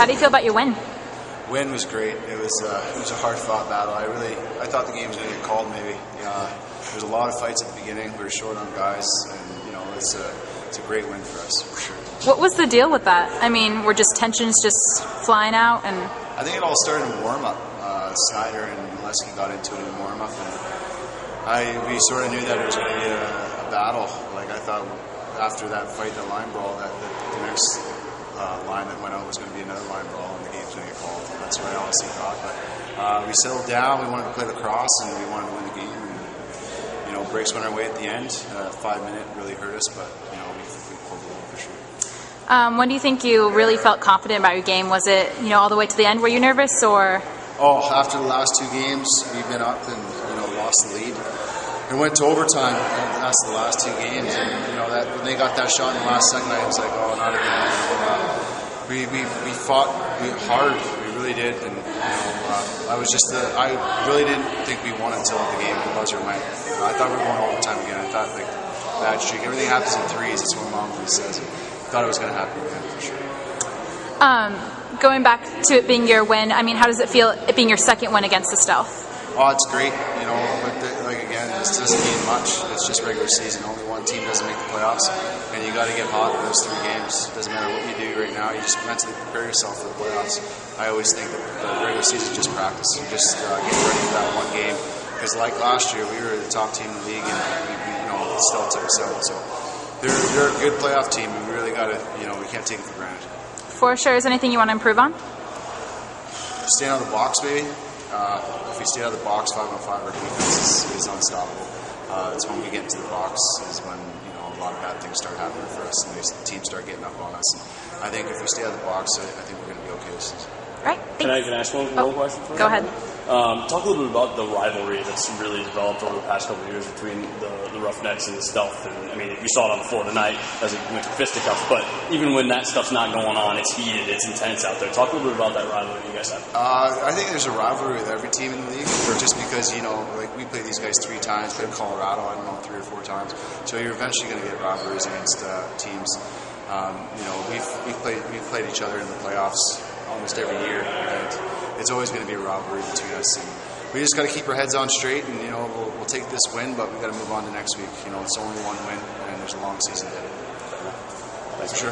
How do you feel about your win? Win was great. It was uh, it was a hard fought battle. I really I thought the game was going to get called. Maybe uh, there was a lot of fights at the beginning. We were short on guys, and you know it's a it's a great win for us for sure. What was the deal with that? I mean, were just tensions just flying out and. I think it all started in warm up. Uh, Snyder and Molesky got into it in warm up, and I we sort of knew that it was going to be a, a battle. Like I thought after that fight, the line brawl, that the, the next uh, line that went out was going to be another line brawl, and the game's going to get called. And that's what I honestly thought. But uh, we settled down. We wanted to play lacrosse, and we wanted to win the game. And, you know, breaks went our way at the end. Uh, five minute really hurt us, but you know we, we pulled it over for sure. Um, when do you think you really felt confident about your game? Was it you know all the way to the end? Were you nervous or? Oh, after the last two games, we've been up and you know lost the lead. It went to overtime, and that's the last two games. And you know that when they got that shot in the last second, I was like, oh, not again. We, we we fought we hard, we really did, and you know uh, I was just uh, I really didn't think we won until the game the buzzer went. I thought we were going overtime again. I thought like bad streak. Everything happens in threes. That's what mom always says. I thought it was going to happen again for sure. Um, going back to it being your win, I mean, how does it feel it being your second win against the Stealth? Oh, it's great. You know, but the, like again, this doesn't mean much. It's just regular season. Only one team doesn't make the playoffs, and you got to get hot in those three games. It doesn't matter what you do right now. You just mentally prepare yourself for the playoffs. I always think that the regular season is just practice. You just uh, get ready for that one game. Because like last year, we were the top team in the league, and we, we you know still took us out. So they're they're a good playoff team, and we really got to you know we can't take it for granted. For sure, is there anything you want to improve on? Staying out of the box, maybe. Uh, if we stay out of the box, five on five, our defense is, is unstoppable. Uh, it's when we get into the box is when you know a lot of bad things start happening for us, and these teams start getting up on us. And I think if we stay out of the box, I, I think we're going to be okay this season. Right. Can I, can I ask one more Oh, question? For Go you? ahead. Um, talk a little bit about the rivalry that's really developed over the past couple of years between the, the Roughnecks and the Stealth. And I mean, you saw it on the floor tonight as it went to fisticuffs. But even when that stuff's not going on, it's heated, it's intense out there. Talk a little bit about that rivalry you guys have. Uh, I think there's a rivalry with every team in the league, just because you know, like we play these guys three times, played Colorado, I don't know, three or four times. So you're eventually going to get rivalries against uh, teams. Um, you know, we've we've played we've played each other in the playoffs almost every year, and it's always going to be a rivalry between us. And we just got to keep our heads on straight, and you know, we'll, we'll take this win, but we got to move on to next week. You know, it's only one win, and there's a long season ahead. For sure.